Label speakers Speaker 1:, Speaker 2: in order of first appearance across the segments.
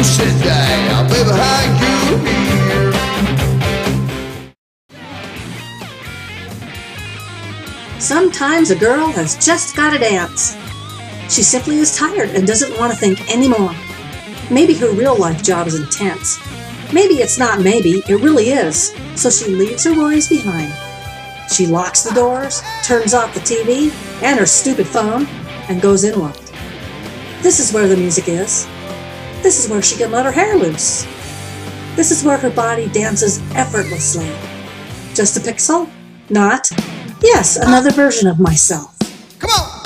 Speaker 1: You.
Speaker 2: Sometimes a girl has just got to dance. She simply is tired and doesn't want to think anymore. Maybe her real life job is intense. Maybe it's not maybe, it really is. So she leaves her worries behind. She locks the doors, turns off the TV and her stupid phone, and goes inward. This is where the music is. This is where she can let her hair loose. This is where her body dances effortlessly. Just a pixel? Not. Yes, another version of myself.
Speaker 1: Come on.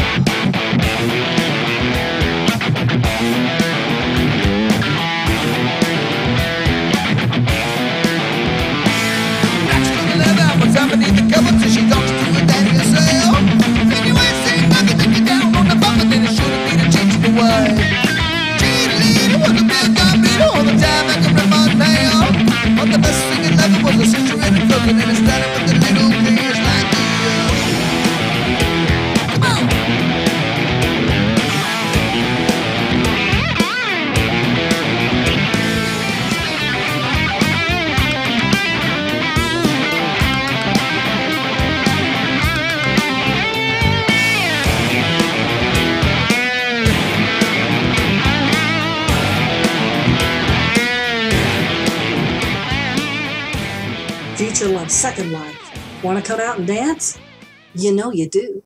Speaker 1: But the best thing in life was a standing
Speaker 2: Future Love second life. Want to come out and dance? You know you do.